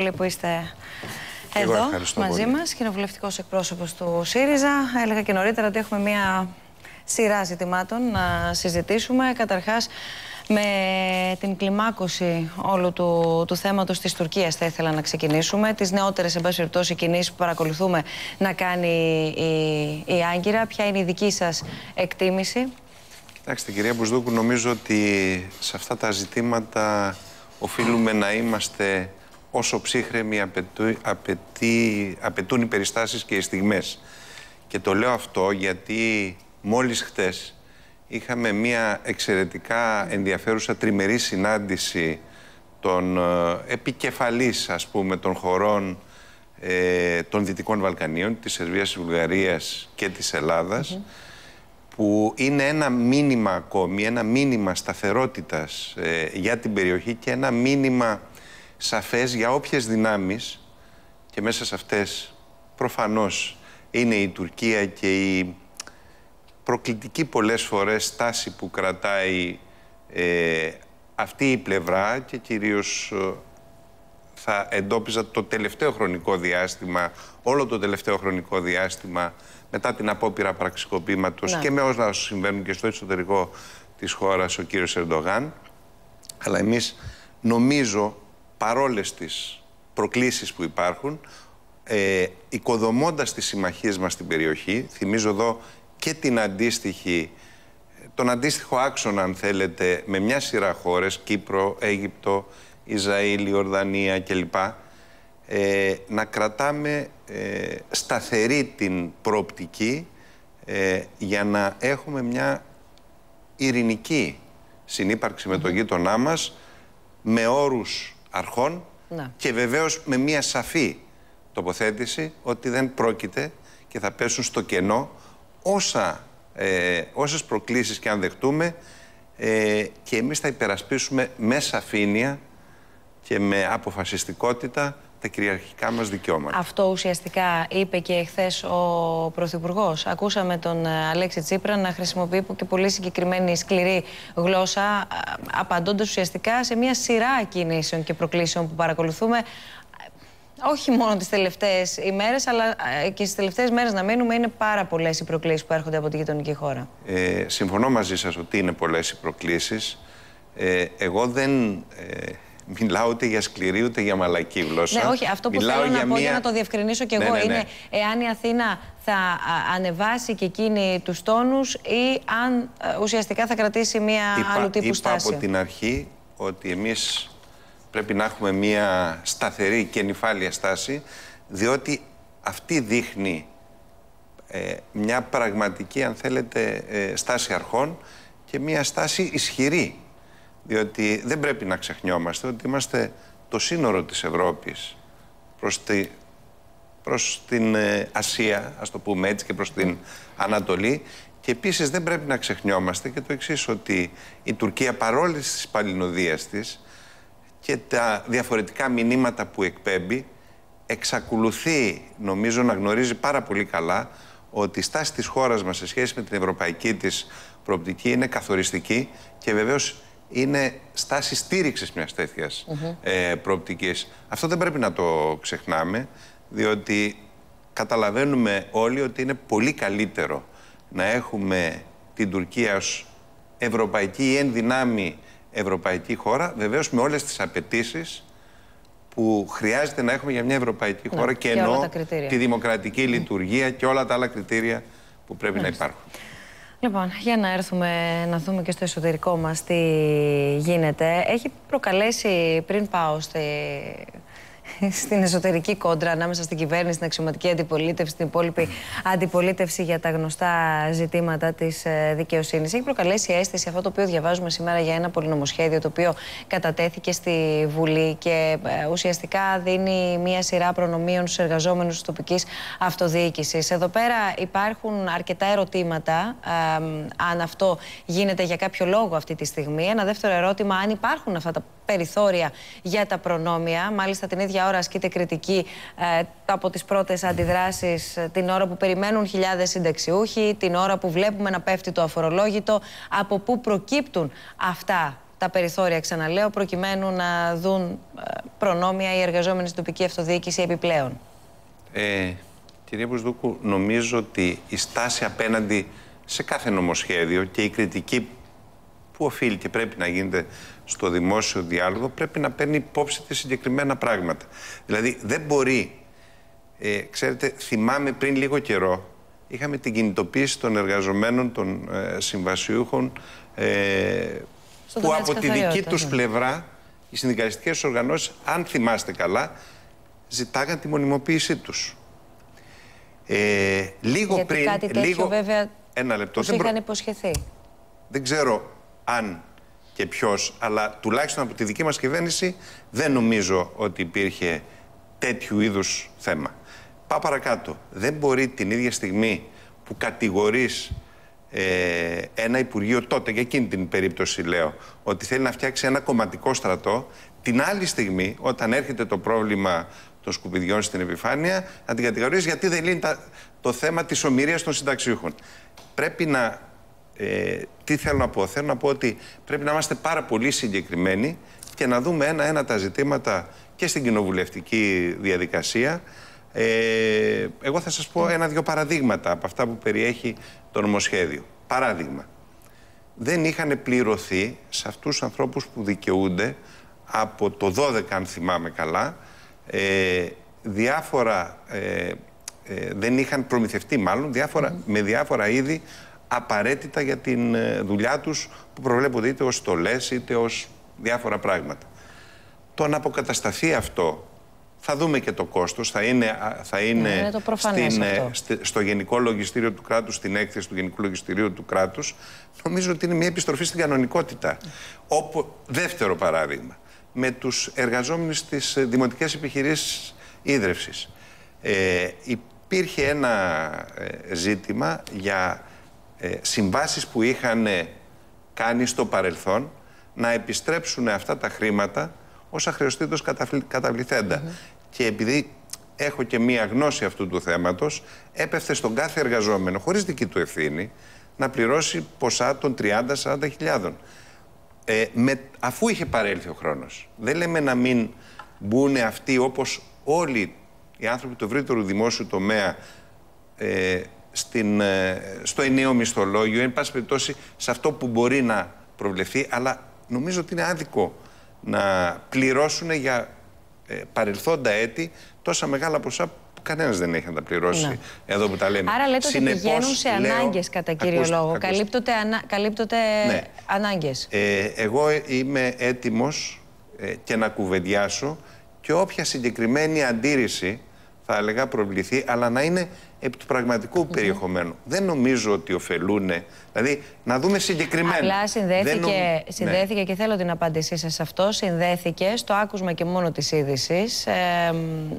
πολύ που είστε Εγώ εδώ ευχαριστώ μαζί πολύ. μας, κοινοβουλευτικός εκπρόσωπος του ΣΥΡΙΖΑ. Έλεγα και νωρίτερα ότι έχουμε μία σειρά ζητημάτων να συζητήσουμε. Καταρχάς, με την κλιμάκωση όλου του, του θέματος της Τουρκίας θα ήθελα να ξεκινήσουμε. Τις νεότερες, εν πάση περιπτώσει, κινήσεις που παρακολουθούμε να κάνει η, η Άγκυρα. Ποια είναι η δική σας εκτίμηση; Κοιτάξτε, κυρία Μπουσδούκου, νομίζω ότι σε αυτά τα ζητήματα οφείλουμε να είμαστε όσο ψύχρεμοι απαιτού, απαιτεί, απαιτούν οι περιστάσεις και οι στιγμές. Και το λέω αυτό γιατί μόλις χτες είχαμε μια εξαιρετικά ενδιαφέρουσα τριμερή συνάντηση των ε, επικεφαλής, ας πούμε, των χωρών ε, των Δυτικών Βαλκανίων, της Σερβίας, της Βουλγαρίας και της ελλαδας που είναι ένα μήνυμα ακόμη, ένα μήνυμα σταθερότητας ε, για την περιοχή και ένα μήνυμα σαφές για όποιες δυνάμεις και μέσα σε αυτές προφανώς είναι η Τουρκία και η προκλητική πολλές φορές στάση που κρατάει ε, αυτή η πλευρά και κυρίως ε, θα εντόπιζα το τελευταίο χρονικό διάστημα, όλο το τελευταίο χρονικό διάστημα μετά την απόπειρα πραξικοπήματος Ναι. και με όσα συμβαίνουν και στο εσωτερικό της χώρας ο κύριος Ερντογάν. Αλλά εμείς νομίζω παρόλες τις προκλήσεις που υπάρχουν ε, οικοδομώντας τις συμμαχίες μας στην περιοχή θυμίζω εδώ και την αντίστοιχη τον αντίστοιχο άξονα, αν θέλετε, με μια σειρά χώρες, Κύπρο, Αίγυπτο, Ισραήλ, Ιορδανία κλπ. Ε, να κρατάμε ε, σταθερή την προοπτική ε, για να έχουμε μια ειρηνική συνύπαρξη με τον γείτονά μας με όρους αρχών Ναι. και βεβαίως με μια σαφή τοποθέτηση ότι δεν πρόκειται και θα πέσουν στο κενό όσα, ε, όσες προκλήσεις και αν δεχτούμε ε, και εμείς θα υπερασπίσουμε με σαφήνεια και με αποφασιστικότητα τα κυριαρχικά μας δικαιώματα. Αυτό ουσιαστικά είπε και εχθέ ο Πρωθυπουργός. Ακούσαμε τον ε, Αλέξη Τσίπρα να χρησιμοποιεί και πολύ συγκεκριμένη σκληρή γλώσσα, απαντώντας ουσιαστικά σε μια σειρά κινήσεων και προκλήσεων που παρακολουθούμε. ε, Όχι μόνο τις τελευταίες ημέρες, αλλά ε, και στις τελευταίες μέρες να μείνουμε. Είναι πάρα πολλές οι προκλήσεις που έρχονται από τη γειτονική χώρα. Ε, συμφωνώ μαζί σας ότι είναι πολλές οι προκλήσεις. Ε, εγώ δεν ε, μιλάω ούτε για σκληρή ούτε για μαλακή γλώσσα. Ναι, όχι, αυτό που Μιλάω θέλω να πω μια- για να το διευκρινίσω κι Ναι, εγώ ναι, ναι. είναι εάν η Αθήνα θα α, ανεβάσει και εκείνη τους τόνους ή αν ε, ουσιαστικά θα κρατήσει μια άλλου τύπου είπα στάση. από την αρχή ότι εμείς πρέπει να έχουμε μια σταθερή και νυφάλια στάση διότι αυτή δείχνει ε, μια πραγματική, αν θέλετε, ε, στάση αρχών και μια στάση ισχυρή. Διότι δεν πρέπει να ξεχνιόμαστε ότι είμαστε το σύνορο της Ευρώπης προς, τη, προς την ε, Ασία, ας το πούμε έτσι, και προς την Ανατολή. Και επίσης δεν πρέπει να ξεχνιόμαστε και το εξής, ότι η Τουρκία παρόλες τις παλινοδίες της και τα διαφορετικά μηνύματα που εκπέμπει, εξακολουθεί, νομίζω, να γνωρίζει πάρα πολύ καλά ότι η στάση της χώρας μας σε σχέση με την ευρωπαϊκή της προοπτική είναι καθοριστική και βεβαίως είναι στάση στήριξης μιας τέτοιας ε, προοπτικής. Αυτό δεν πρέπει να το ξεχνάμε, διότι καταλαβαίνουμε όλοι ότι είναι πολύ καλύτερο να έχουμε την Τουρκία ως ευρωπαϊκή ή ενδυνάμει ευρωπαϊκή χώρα, βεβαίως με όλες τις απαιτήσεις που χρειάζεται να έχουμε για μια ευρωπαϊκή Ναι, χώρα και, και όλα εννοώ τα κριτήρια. τη δημοκρατική λειτουργία και όλα τα άλλα κριτήρια που πρέπει να υπάρχουν. Λοιπόν, για να έρθουμε να δούμε και στο εσωτερικό μας τι γίνεται. Έχει προκαλέσει πριν πάω στη... στην εσωτερική κόντρα ανάμεσα στην κυβέρνηση, στην αξιωματική αντιπολίτευση, στην υπόλοιπη αντιπολίτευση για τα γνωστά ζητήματα της δικαιοσύνης. Έχει προκαλέσει αίσθηση αυτό το οποίο διαβάζουμε σήμερα για ένα πολυνομοσχέδιο το οποίο κατατέθηκε στη Βουλή και ε, ουσιαστικά δίνει μία σειρά προνομίων στους εργαζόμενους της τοπικής αυτοδιοίκησης. Εδώ πέρα υπάρχουν αρκετά ερωτήματα ε, αν αυτό γίνεται για κάποιο λόγο αυτή τη στιγμή. Ένα δεύτερο ερώτημα, αν υπάρχουν αυτά τα περιθώρια για τα προνόμια. Μάλιστα την ίδια ώρα ασκείται κριτική ε, από τις πρώτες αντιδράσεις ε, την ώρα που περιμένουν χιλιάδες συνταξιούχοι, την ώρα που βλέπουμε να πέφτει το αφορολόγητο. Από πού προκύπτουν αυτά τα τα περιθώρια, ξαναλέω, προκειμένου να δουν προνόμια οι εργαζόμενοι στην τοπική αυτοδιοίκηση επιπλέον. Ε, κυρία Μπουσδούκου, νομίζω ότι η στάση απέναντι σε κάθε νομοσχέδιο και η κριτική που οφείλει και πρέπει να γίνεται στο δημόσιο διάλογο πρέπει να παίρνει υπόψη της συγκεκριμένα πράγματα. Δηλαδή δεν μπορεί, ε, ξέρετε, θυμάμαι πριν λίγο καιρό, είχαμε την κινητοποίηση των εργαζομένων, των ε, συμβασιούχων, ε, που από της δική τους ναι. πλευρά οι συνδικαλιστικές οργανώσεις, αν θυμάστε καλά, ζητάγαν τη μονιμοποίησή τους. Ε, λίγο Γιατί πριν. Κάτι τέτοιο, λίγο, βέβαια, ένα λεπτό. δεν είχαν υποσχεθεί. Δεν ξέρω αν και ποιος, αλλά τουλάχιστον από τη δική μας κυβέρνηση δεν νομίζω ότι υπήρχε τέτοιου είδους θέμα. Πάω παρακάτω. Δεν μπορεί την ίδια στιγμή που κατηγορείς ε, ένα Υπουργείο τότε, για εκείνη την περίπτωση λέω, ότι θέλει να φτιάξει ένα κομματικό στρατό, την άλλη στιγμή, όταν έρχεται το πρόβλημα των σκουπιδιών στην επιφάνεια, να την κατηγορήσει γιατί δεν λύνει το θέμα της ομοιρίας των συνταξιούχων. Πρέπει να... Ε, τι θέλω να πω. Θέλω να πω ότι πρέπει να είμαστε πάρα πολύ συγκεκριμένοι και να δούμε ένα-ένα τα ζητήματα και στην κοινοβουλευτική διαδικασία. Ε, εγώ θα σας πω ένα-δυο παραδείγματα από αυτά που περιέχει το νομοσχέδιο. Παράδειγμα, δεν είχαν πληρωθεί σε αυτούς τους ανθρώπους που δικαιούνται από το 12 αν θυμάμαι καλά ε, διάφορα, ε, ε, δεν είχαν προμηθευτεί μάλλον, διάφορα, με διάφορα είδη απαραίτητα για την ε, δουλειά τους που προβλέπονται είτε ως στολές είτε ως διάφορα πράγματα. Το να αποκατασταθεί αυτό, θα δούμε και το κόστος, θα είναι, θα είναι, ναι, στην, στο Γενικό Λογιστήριο του Κράτους, στην έκθεση του Γενικού Λογιστηρίου του Κράτους, νομίζω ότι είναι μια επιστροφή στην κανονικότητα. Όπου, δεύτερο παράδειγμα, με τους εργαζόμενους στις ε, δημοτικές επιχειρήσεις ίδρυυσης. Ε, υπήρχε ένα ε, ζήτημα για ε, συμβάσεις που είχαν κάνει στο παρελθόν να επιστρέψουν αυτά τα χρήματα όσα χρεωστήτως καταβληθέντα. Και επειδή έχω και μία γνώση αυτού του θέματος, έπεφτε στον κάθε εργαζόμενο, χωρίς δική του ευθύνη, να πληρώσει ποσά των 30-40 χιλιάδων ε, με, αφού είχε παρέλθει ο χρόνος. Δεν λέμε να μην μπουν αυτοί όπως όλοι οι άνθρωποι του ευρύτερου δημόσιου τομέα ε, στην, ε, στο ενίο μισθολόγιο, εν πάση περιπτώσει σε αυτό που μπορεί να προβλεφθεί, αλλά νομίζω ότι είναι άδικο να πληρώσουν για ε, παρελθόντα έτη τόσα μεγάλα ποσά κανένας δεν έχει να τα πληρώσει ναι. εδώ που τα λέμε. Άρα λέτε ότι πηγαίνουν σε ανάγκες κατά κύριο ακούστε, λόγο. Καλύπτονται, ανα, καλύπτονται ναι. ανάγκες. Ε, εγώ είμαι έτοιμος ε, και να κουβεντιάσω και όποια συγκεκριμένη αντίρρηση θα έλεγα προβληθεί, αλλά να είναι επί του πραγματικού περιεχομένου. Δεν νομίζω ότι ωφελούν. Δηλαδή, να δούμε συγκεκριμένα. Απλά συνδέθηκε, συνδέθηκε ναι. και θέλω την απάντησή σας σε αυτό. Συνδέθηκε στο άκουσμα και μόνο της είδησης ε,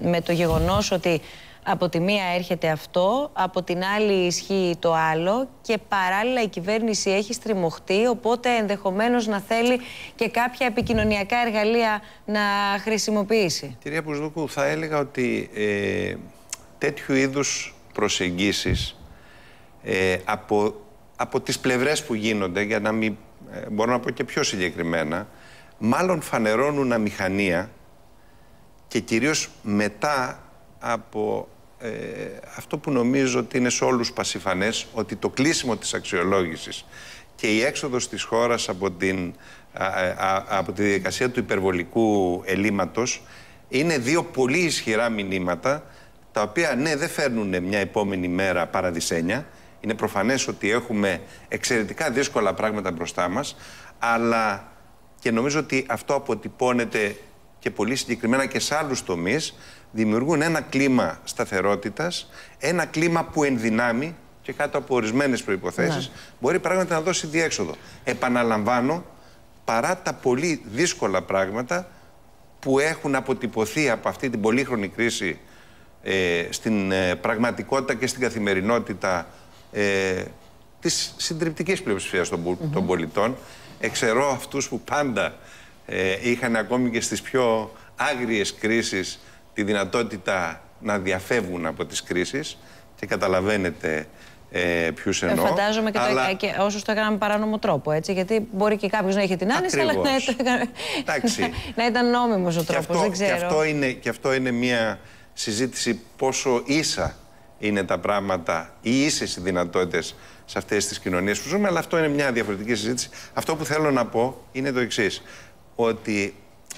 με το γεγονός ότι από τη μία έρχεται αυτό, από την άλλη ισχύει το άλλο και παράλληλα η κυβέρνηση έχει στριμωχτεί, οπότε ενδεχομένως να θέλει και κάποια επικοινωνιακά εργαλεία να χρησιμοποιήσει. Κυρία Πουσδούκου, θα έλεγα ότι ε, τέτοιου είδους προσεγγίσεις ε, από, από τις πλευρές που γίνονται, για να μην ε, μπορώ να πω και πιο συγκεκριμένα, μάλλον φανερώνουν αμηχανία και κυρίως μετά από ε, αυτό που νομίζω ότι είναι σε όλους πασιφανές, ότι το κλείσιμο της αξιολόγησης και η έξοδος της χώρας από, την, από τη διαδικασία του υπερβολικού ελλείμματος είναι δύο πολύ ισχυρά μηνύματα τα οποία ναι δεν φέρνουν μια επόμενη μέρα παραδεισένια. Είναι προφανές ότι έχουμε εξαιρετικά δύσκολα πράγματα μπροστά μας, αλλά και νομίζω ότι αυτό αποτυπώνεται και πολύ συγκεκριμένα και σε άλλους τομείς, δημιουργούν ένα κλίμα σταθερότητας, ένα κλίμα που ενδυνάμει και κάτω από ορισμένες προϋποθέσεις ναι. μπορεί πράγματι να δώσει διέξοδο. Επαναλαμβάνω, παρά τα πολύ δύσκολα πράγματα που έχουν αποτυπωθεί από αυτή την πολύχρονη κρίση ε, στην ε, πραγματικότητα και στην καθημερινότητα ε, της συντριπτικής πλειοψηφίας των, των πολιτών. Εξαιρώ αυτούς που πάντα ε, είχαν ακόμη και στις πιο άγριες κρίσεις τη δυνατότητα να διαφεύγουν από τις κρίσεις και καταλαβαίνετε ε, ποιους εννοώ. Ε, φαντάζομαι και, αλλά... το, και όσους το έκαναν με παράνομο τρόπο. Έτσι, γιατί μπορεί και κάποιος να είχε την άνεση, αλλά να, να, να ήταν νόμιμος ο τρόπος. Δεν ξέρω. Και αυτό, είναι, και αυτό είναι μια συζήτηση πόσο ίσα είναι τα πράγματα ή ίσες οι δυνατότητες σε αυτές τις κοινωνίες που ζούμε, αλλά αυτό είναι μια διαφορετική συζήτηση. Αυτό που θέλω να πω είναι το εξής. Ότι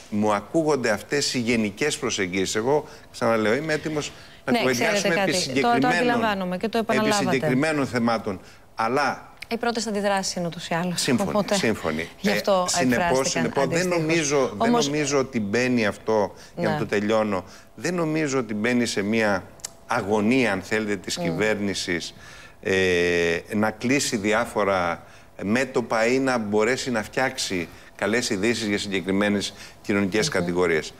μου ακούγονται αυτές οι γενικές προσεγγίσεις. Εγώ ξαναλέω, είμαι έτοιμος να ναι, κουβεντιάσουμε επί συγκεκριμένων, και το επί συγκεκριμένων θεμάτων. Αλλά οι πρώτες αντιδράσει είναι ούτως ή άλλως. Σύμφωνοι. Οπότε, σύμφωνοι. Γι' αυτό ε, συνεπώς, συνεπώς, δεν, νομίζω, δεν νομίζω ότι μπαίνει αυτό, ναι. για να το τελειώνω, δεν νομίζω ότι μπαίνει σε μια αγωνία, αν θέλετε, της mm. κυβέρνησης ε, να κλείσει διάφορα μέτωπα ή να μπορέσει να φτιάξει καλές ειδήσεις για συγκεκριμένες κοινωνικές mm κατηγορίες.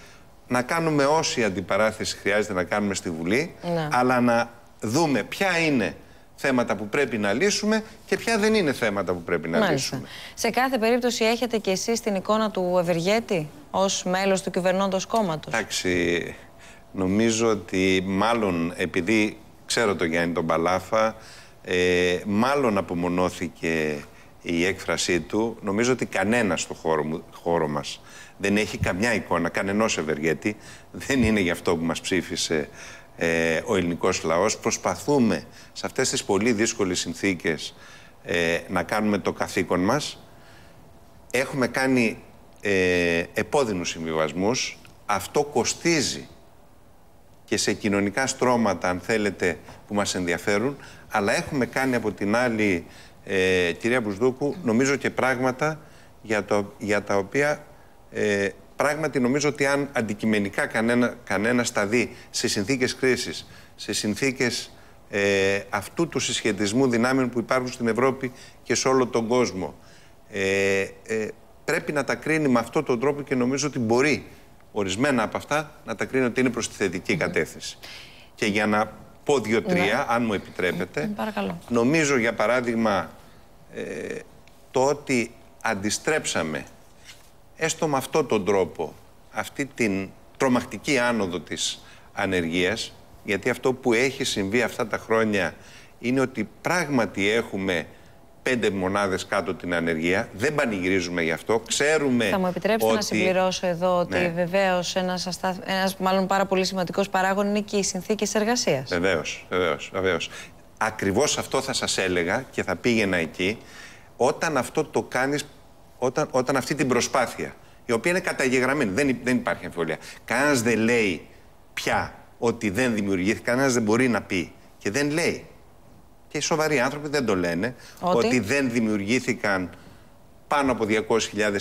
Να κάνουμε όση αντιπαράθεση χρειάζεται να κάνουμε στη Βουλή, ναι. αλλά να δούμε ποια είναι θέματα που πρέπει να λύσουμε και ποια δεν είναι θέματα που πρέπει να λύσουμε. Σε κάθε περίπτωση έχετε και εσείς την εικόνα του Ευεργέτη ως μέλος του κυβερνώντος κόμματος; Εντάξει, νομίζω ότι μάλλον επειδή ξέρω τον Γιάννη τον Παλάφα, ε, μάλλον απομονώθηκε η έκφρασή του. Νομίζω ότι κανένας στο χώρο, χώρο μας δεν έχει καμιά εικόνα, κανενός Ευεργέτη. Δεν είναι γι' αυτό που μας ψήφισε ε, ο ελληνικός λαός. Προσπαθούμε σε αυτές τις πολύ δύσκολες συνθήκες ε, να κάνουμε το καθήκον μας. Έχουμε κάνει ε, επώδυνους συμβιβασμούς. Αυτό κοστίζει και σε κοινωνικά στρώματα, αν θέλετε, που μας ενδιαφέρουν. Αλλά έχουμε κάνει από την άλλη, ε, κυρία Μπουσδούκου, νομίζω και πράγματα για, το, για τα οποία ε, Πράγματι νομίζω ότι αν αντικειμενικά κανένα, κανένα τα δει σε συνθήκες κρίσης, σε συνθήκες ε, αυτού του συσχετισμού δυνάμεων που υπάρχουν στην Ευρώπη και σε όλο τον κόσμο, ε, ε, πρέπει να τα κρίνει με αυτόν τον τρόπο και νομίζω ότι μπορεί ορισμένα από αυτά να τα κρίνει ότι είναι προς τη θετική κατεύθυνση. Και για να πω δύο-τρία, ναι. αν μου επιτρέπετε, νομίζω για παράδειγμα το ότι αντιστρέψαμε έστω με αυτόν τον τρόπο, αυτή την τρομακτική άνοδο της ανεργίας, γιατί αυτό που έχει συμβεί αυτά τα χρόνια είναι ότι πράγματι έχουμε πέντε μονάδες κάτω την ανεργία. Δεν πανηγυρίζουμε γι' αυτό. Ξέρουμε Θα μου επιτρέψετε να συμπληρώσω εδώ ότι ναι. βεβαίως ένας, ένας μάλλον πάρα πολύ σημαντικός παράγον είναι και οι συνθήκες εργασίας. Βεβαίως, βεβαίως, βεβαίως. Ακριβώς αυτό θα σας έλεγα και θα πήγαινα εκεί. Όταν αυτό το κάνεις όταν, όταν αυτή την προσπάθεια, η οποία είναι καταγεγραμμένη, δεν, δεν υπάρχει αμφιβολία, κανένας δεν λέει πια ότι δεν δημιουργήθηκε, κανένας δεν μπορεί να πει και δεν λέει. Και οι σοβαροί άνθρωποι δεν το λένε, ότι, δεν δημιουργήθηκαν πάνω από 200.000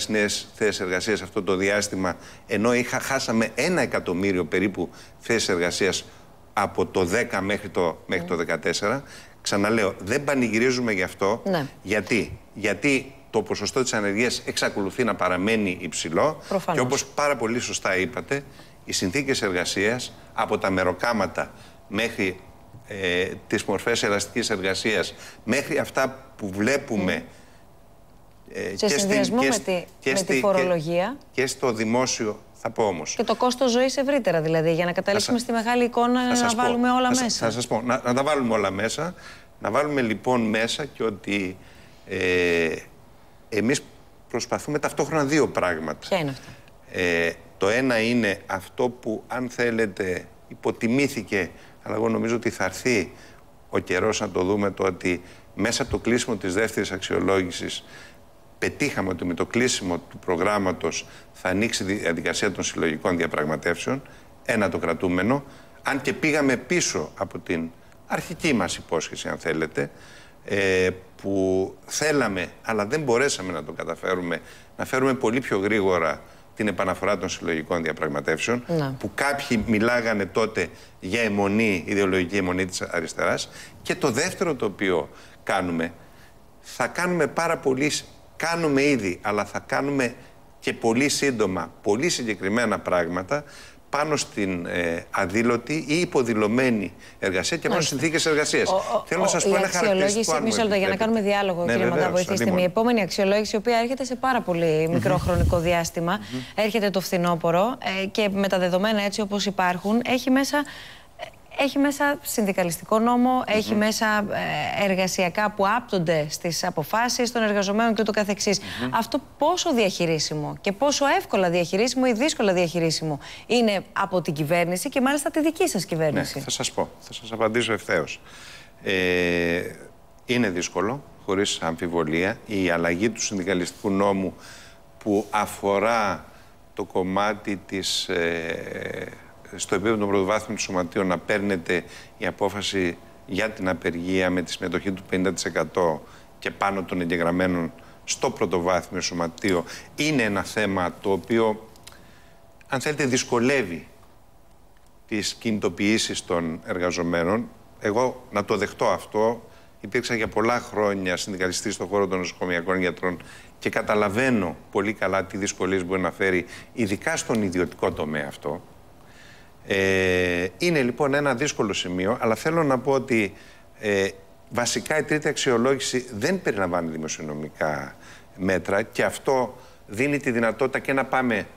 νέες θέσεις εργασίας αυτό το διάστημα, ενώ είχα, χάσαμε ένα εκατομμύριο περίπου θέσεις εργασίας από το 10 μέχρι το, μέχρι το 14. Ξαναλέω, δεν πανηγυρίζουμε γι' αυτό. Ναι. Γιατί, γιατί το ποσοστό της ανεργίας εξακολουθεί να παραμένει υψηλό και όπως πάρα πολύ σωστά είπατε, οι συνθήκες εργασίας από τα μεροκάματα μέχρι ε, τις μορφές ελαστικής εργασίας μέχρι αυτά που βλέπουμε ε, Σε και συνδυασμό με, τη, και με τη φορολογία και, και στο δημόσιο θα πω όμως. Και το κόστος ζωής ευρύτερα δηλαδή, για να καταλήξουμε στη μεγάλη εικόνα να βάλουμε όλα θα, μέσα. Θα σας πω, να, να τα βάλουμε όλα μέσα. Να βάλουμε λοιπόν μέσα και ότι ε, εμείς προσπαθούμε ταυτόχρονα δύο πράγματα. Ποια είναι αυτά; Ε, το ένα είναι αυτό που, αν θέλετε, υποτιμήθηκε, αλλά εγώ νομίζω ότι θα έρθει ο καιρός να το δούμε, το ότι μέσα από το κλείσιμο της δεύτερης αξιολόγησης πετύχαμε ότι με το κλείσιμο του προγράμματος θα ανοίξει η διαδικασία των συλλογικών διαπραγματεύσεων, ένα το κρατούμενο, αν και πήγαμε πίσω από την αρχική μας υπόσχεση, αν θέλετε, ε, που θέλαμε, αλλά δεν μπορέσαμε να το καταφέρουμε, να φέρουμε πολύ πιο γρήγορα την επαναφορά των συλλογικών διαπραγματεύσεων, να. που κάποιοι μιλάγανε τότε για αιμονή, ιδεολογική αιμονή της αριστεράς. Και το δεύτερο το οποίο κάνουμε, θα κάνουμε πάρα πολύ, κάνουμε ήδη, αλλά θα κάνουμε και πολύ σύντομα, πολύ συγκεκριμένα πράγματα, πάνω στην ε, αδήλωτη ή υποδηλωμένη εργασία και πάνω στις συνθήκε εργασίας. Θέλω να σας πω ένα χαρακτηριστικό. Μισό λεπτό για να κάνουμε διάλογο, ναι, κύριε Μαντά, βοηθήστε με. Η επόμενη αξιολόγηση, η οποία έρχεται σε πάρα πολύ μικρό χρονικό διάστημα, έρχεται το φθινόπωρο ε, και με τα δεδομένα έτσι όπως υπάρχουν, έχει μέσα έχει μέσα συνδικαλιστικό νόμο, έχει μέσα ε, εργασιακά που άπτονται στις αποφάσεις των εργαζομένων και ούτω καθεξής. Αυτό πόσο διαχειρίσιμο και πόσο εύκολα διαχειρίσιμο ή δύσκολα διαχειρίσιμο είναι από την κυβέρνηση και μάλιστα τη δική σας κυβέρνηση. Ναι, θα σας πω, θα σας απαντήσω ευθέως. Ε, είναι δύσκολο, χωρίς αμφιβολία. Η αλλαγή του συνδικαλιστικού νόμου που αφορά το κομμάτι της, ε, στο επίπεδο των πρωτοβάθμιων σωματείων να παίρνετε η απόφαση για την απεργία με τη συμμετοχή του 50% και πάνω των εγγεγραμμένων στο πρωτοβάθμιο σωματείο είναι ένα θέμα το οποίο αν θέλετε δυσκολεύει τις κινητοποιήσεις των εργαζομένων. Εγώ να το δεχτώ αυτό, υπήρξα για πολλά χρόνια συνδικαλιστής στον χώρο των νοσοκομιακών γιατρών και καταλαβαίνω πολύ καλά τι δυσκολίες μπορεί να φέρει, ειδικά στον ιδιωτικό τομέα αυτό. Ε, είναι λοιπόν ένα δύσκολο σημείο, αλλά θέλω να πω ότι ε, βασικά η τρίτη αξιολόγηση δεν περιλαμβάνει δημοσιονομικά μέτρα και αυτό δίνει τη δυνατότητα και να πάμε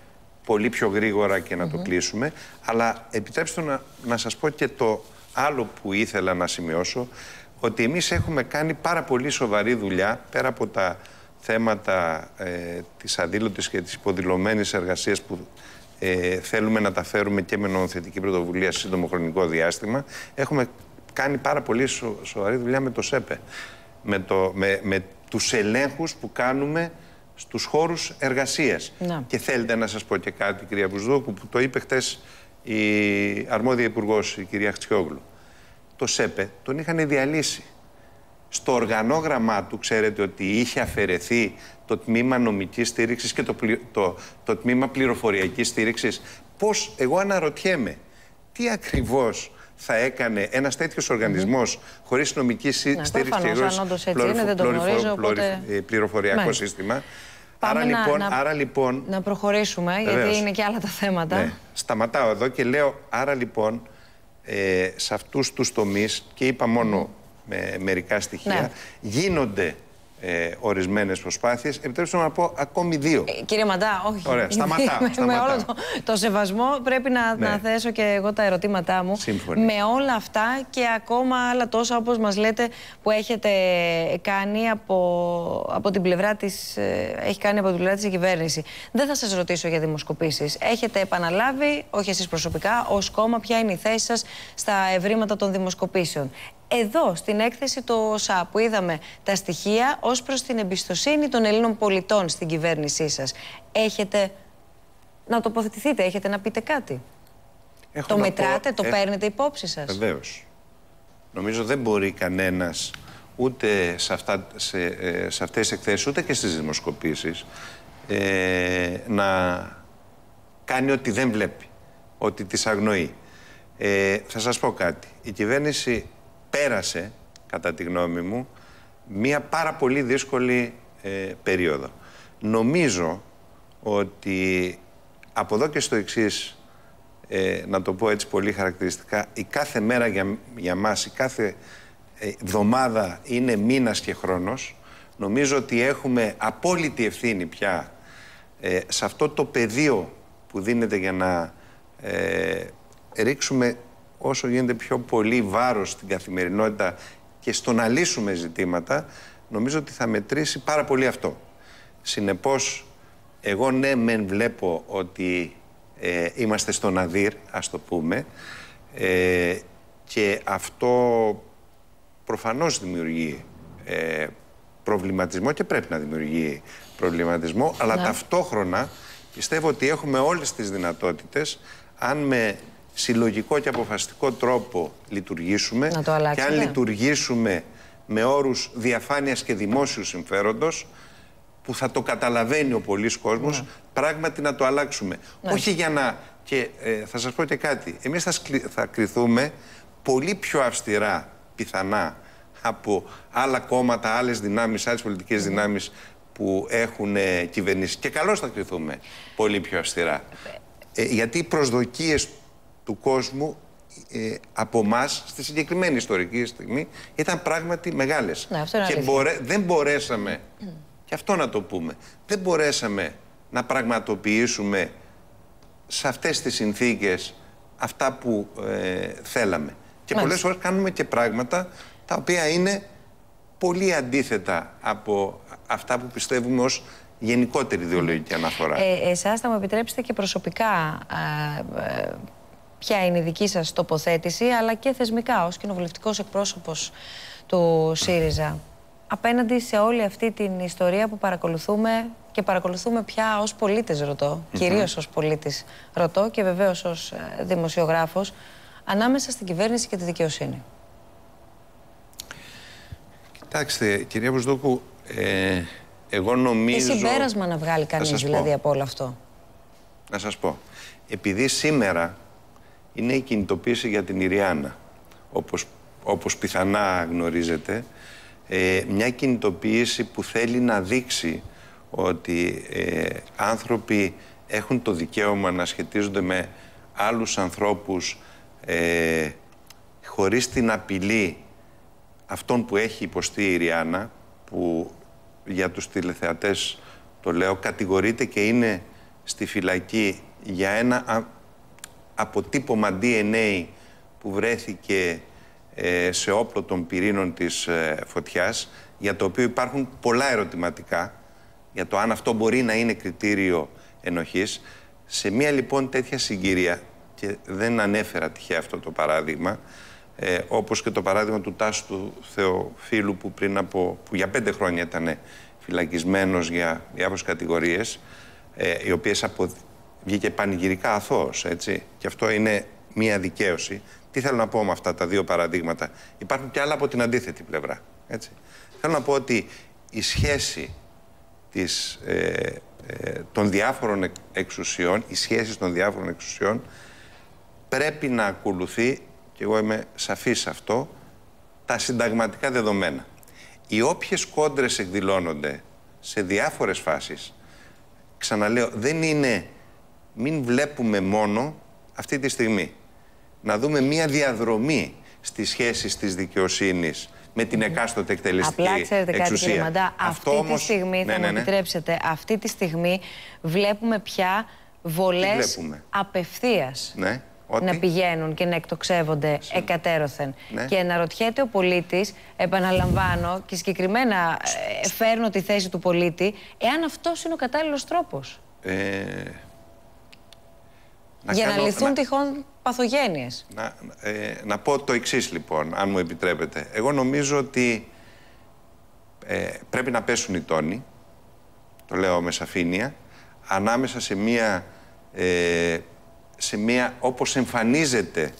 πολύ πιο γρήγορα και να το κλείσουμε. Αλλά επιτρέψτε να, να σας πω και το άλλο που ήθελα να σημειώσω, ότι εμείς έχουμε κάνει πάρα πολύ σοβαρή δουλειά, πέρα από τα θέματα ε, της αδήλωτης και της υποδηλωμένης εργασίας που ε, θέλουμε να τα φέρουμε και με νομοθετική πρωτοβουλία σε σύντομο χρονικό διάστημα, έχουμε κάνει πάρα πολύ σοβαρή δουλειά με το ΣΕΠΕ. Με, το, με, με τους ελέγχους που κάνουμε στους χώρους εργασίας. Και θέλετε να σας πω και κάτι, κυρία Βουσδόκου, που το είπε χτες η αρμόδια υπουργός, η κυρία Χτσιόγλου. Το ΣΕΠΕ τον είχαν διαλύσει. Στο οργανόγραμμά του, ξέρετε ότι είχε αφαιρεθεί το τμήμα νομικής στήριξης και το, το, το τμήμα πληροφοριακής στήριξης. Πώς, εγώ αναρωτιέμαι, τι ακριβώς θα έκανε ένας τέτοιος οργανισμός mm -hmm. χωρί νομική στήριξη και χωρίς πληροφοριακό ναι. σύστημα. Πάμε άρα, να, λοιπόν, να, άρα λοιπόν. Να προχωρήσουμε, γιατί είναι και άλλα τα θέματα. Ναι. Σταματάω εδώ και λέω, άρα λοιπόν, ε, σε αυτούς τους τομείς, και είπα μόνο με μερικά στοιχεία, ναι. γίνονται ε, ορισμένες προσπάθειες. Επιτρέψτε μου να πω ακόμη δύο. Ε, κύριε Μαντά, όχι. Ωραία, σταματάω. με, όλο το, το, σεβασμό πρέπει να, ναι. να θέσω και εγώ τα ερωτήματά μου. Σύμφωνοι. Με όλα αυτά και ακόμα άλλα τόσα όπως μας λέτε που έχετε κάνει από, από την πλευρά της, ε, έχει κάνει από την πλευρά της η κυβέρνηση. Δεν θα σας ρωτήσω για δημοσκοπήσεις. Έχετε επαναλάβει, όχι εσείς προσωπικά, ως κόμμα ποια είναι η θέση σας στα ευρήματα των δημοσκοπήσεων εδώ στην έκθεση του ΩΣΑ που είδαμε τα στοιχεία ως προς την εμπιστοσύνη των Ελλήνων πολιτών στην κυβέρνησή σας. Έχετε να τοποθετηθείτε, έχετε να πείτε κάτι; το μετράτε, το παίρνετε υπόψη σας; Βεβαίως. Νομίζω δεν μπορεί κανένας ούτε σε, αυτά, σε, ε, σε αυτές τις εκθέσεις ούτε και στις δημοσκοπήσεις ε, να κάνει ότι δεν βλέπει, ότι τις αγνοεί. Ε, θα σας πω κάτι. Η κυβέρνηση πέρασε, κατά τη γνώμη μου, μία πάρα πολύ δύσκολη ε, περίοδο. Νομίζω ότι από εδώ και στο εξής, ε, να το πω έτσι πολύ χαρακτηριστικά, η κάθε μέρα για, για μας, η κάθε ε, εβδομάδα είναι μήνας και χρόνος. Νομίζω ότι έχουμε απόλυτη ευθύνη πια ε, σε αυτό το πεδίο που δίνεται για να ρίξουμε όσο γίνεται πιο πολύ βάρος στην καθημερινότητα και στο να λύσουμε ζητήματα, νομίζω ότι θα μετρήσει πάρα πολύ αυτό. Συνεπώς, εγώ ναι μεν βλέπω ότι ε, είμαστε στον Αδύρ, ας το πούμε, ε, και αυτό προφανώς δημιουργεί ε, προβληματισμό και πρέπει να δημιουργεί προβληματισμό, αλλά ναι. ταυτόχρονα πιστεύω ότι έχουμε όλες τις δυνατότητες αν με συλλογικό και αποφασιστικό τρόπο λειτουργήσουμε και αν λειτουργήσουμε με όρους διαφάνειας και δημόσιου συμφέροντος που θα το καταλαβαίνει ο πολλής κόσμος, ναι. πράγματι να το αλλάξουμε. Ναι. Όχι για να... Και ε, θα σας πω και κάτι. Εμείς θα, θα κριθούμε πολύ πιο αυστηρά, πιθανά, από άλλα κόμματα, άλλες δυνάμεις, άλλες πολιτικές δυνάμεις που έχουν ε, κυβερνήσει. Και καλώς θα κριθούμε πολύ πιο αυστηρά. Ε, γιατί οι προσδοκίες του κόσμου ε, από εμά στη συγκεκριμένη ιστορική στιγμή ήταν πράγματι μεγάλες. Ναι, και δεν μπορέσαμε, και αυτό να το πούμε, δεν μπορέσαμε να πραγματοποιήσουμε σε αυτές τις συνθήκες αυτά που ε, θέλαμε. Και πολλές φορές κάνουμε και πράγματα τα οποία είναι πολύ αντίθετα από αυτά που πιστεύουμε ως γενικότερη ιδεολογική αναφορά. Ε, εσάς θα μου επιτρέψετε και προσωπικά ε, ποια είναι η δική σας τοποθέτηση, αλλά και θεσμικά ως κοινοβουλευτικός εκπρόσωπος του ΣΥΡΙΖΑ. Απέναντι σε όλη αυτή την ιστορία που παρακολουθούμε και παρακολουθούμε πια ως πολίτες ρωτώ, mm κυρίως ως πολίτης ρωτώ και βεβαίως ως ε, δημοσιογράφος, ανάμεσα στην κυβέρνηση και τη δικαιοσύνη. Κοιτάξτε, κυρία Προσδόκου, ε, εγώ νομίζω... Τι συμπέρασμα να βγάλει κανείς δηλαδή από όλο αυτό. Να σας πω. Επειδή σήμερα είναι η κινητοποίηση για την Ιριάννα, όπως, όπως πιθανά γνωρίζετε, ε, μια κινητοποίηση που θέλει να δείξει ότι ε, άνθρωποι έχουν το δικαίωμα να σχετίζονται με άλλους ανθρώπους ε, χωρίς την απειλή αυτόν που έχει υποστεί η Ριάννα, που για τους τηλεθεατές το λέω, κατηγορείται και είναι στη φυλακή για ένα αποτύπωμα DNA που βρέθηκε ε, σε όπλο των πυρήνων της ε, φωτιάς, για το οποίο υπάρχουν πολλά ερωτηματικά, για το αν αυτό μπορεί να είναι κριτήριο ενοχής. Σε μια λοιπόν τέτοια συγκυρία, και δεν ανέφερα τυχαία αυτό το παράδειγμα, ε, όπως και το παράδειγμα του Τάσου του Θεοφίλου που πριν από, που για πέντε χρόνια ήταν φυλακισμένος για διάφορες κατηγορίες ε, οι οποίες απο, βγήκε πανηγυρικά αθώος, έτσι. Και αυτό είναι μία δικαίωση. Τι θέλω να πω με αυτά τα δύο παραδείγματα. Υπάρχουν και άλλα από την αντίθετη πλευρά, έτσι. Θέλω να πω ότι η σχέση της, ε, ε, των διάφορων εξουσιών, οι σχέσεις των διάφορων εξουσιών πρέπει να ακολουθεί και εγώ είμαι σαφής σε αυτό, τα συνταγματικά δεδομένα. Οι όποιες κόντρες εκδηλώνονται σε διάφορες φάσεις, ξαναλέω, δεν είναι, μην βλέπουμε μόνο αυτή τη στιγμή. Να δούμε μία διαδρομή στις σχέσεις της δικαιοσύνης με την εκάστοτε εκτελεστική Απλά ξέρετε εξουσία. κάτι κύριε Μαντά, αυτή τη στιγμή, ναι, θα ναι, μου ναι. επιτρέψετε, αυτή τη στιγμή βλέπουμε πια βολές απευθείας. Ναι να πηγαίνουν και να εκτοξεύονται Συν. εκατέρωθεν. Ναι. Και να ρωτιέται ο πολίτης, επαναλαμβάνω, και συγκεκριμένα ε, φέρνω τη θέση του πολίτη, εάν αυτός είναι ο κατάλληλος τρόπος. Ε, για να λυθούν να, τυχόν παθογένειες. Να, ε, να πω το εξής λοιπόν, αν μου επιτρέπετε. Εγώ νομίζω ότι ε, πρέπει να πέσουν οι τόνοι, το λέω με σαφήνεια, ανάμεσα σε μία ε, σε μια όπως εμφανίζεται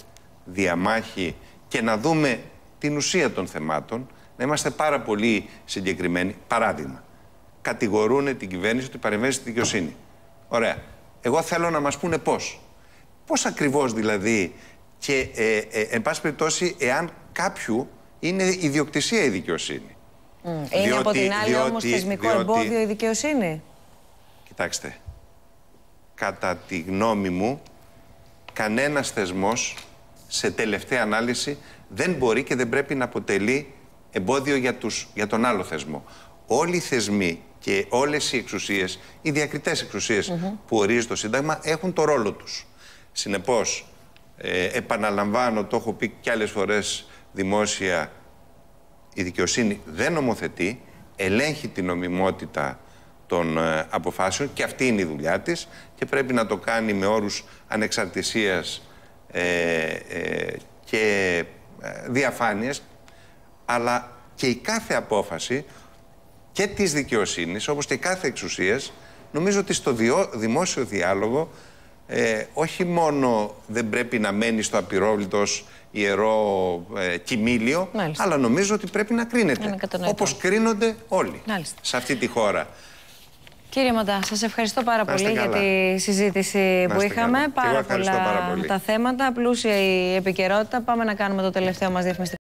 διαμάχη και να δούμε την ουσία των θεμάτων, να είμαστε πάρα πολύ συγκεκριμένοι. Παράδειγμα, κατηγορούν την κυβέρνηση ότι παρεμβαίνει στη δικαιοσύνη. Ωραία. Εγώ θέλω να μας πούνε πώς. Πώς ακριβώς δηλαδή και ε, ε, εν πάση περιπτώσει εάν κάποιου είναι ιδιοκτησία η δικαιοσύνη. Mm. Είναι από την άλλη διότι, όμως θεσμικό διότι, εμπόδιο η δικαιοσύνη. Κοιτάξτε, κατά τη γνώμη μου κανένας θεσμός σε τελευταία ανάλυση δεν μπορεί και δεν πρέπει να αποτελεί εμπόδιο για, τους, για τον άλλο θεσμό. Όλοι οι θεσμοί και όλες οι εξουσίες, οι διακριτές εξουσίες που ορίζει το Σύνταγμα έχουν το ρόλο τους. Συνεπώς, ε, επαναλαμβάνω, το έχω πει και άλλες φορές δημόσια, η δικαιοσύνη δεν νομοθετεί, ελέγχει την νομιμότητα των ε, αποφάσεων και αυτή είναι η δουλειά της και πρέπει να το κάνει με όρους ανεξαρτησίας ε, ε, και ε, διαφάνειας. Αλλά και η κάθε απόφαση και της δικαιοσύνης όπως και κάθε εξουσίας νομίζω ότι στο δημόσιο διάλογο ε, όχι μόνο δεν πρέπει να μένει στο απειρόβλητος ιερό ε, κοιμήλιο, αλλά νομίζω ότι πρέπει να κρίνεται. Όπως κρίνονται όλοι σε αυτή τη χώρα. Κύριε Μαντά, σας ευχαριστώ πάρα πολύ για τη συζήτηση που είχαμε. Πάρα πολλά τα θέματα, πλούσια η επικαιρότητα. Πάμε να κάνουμε το τελευταίο μας διαφημιστικό.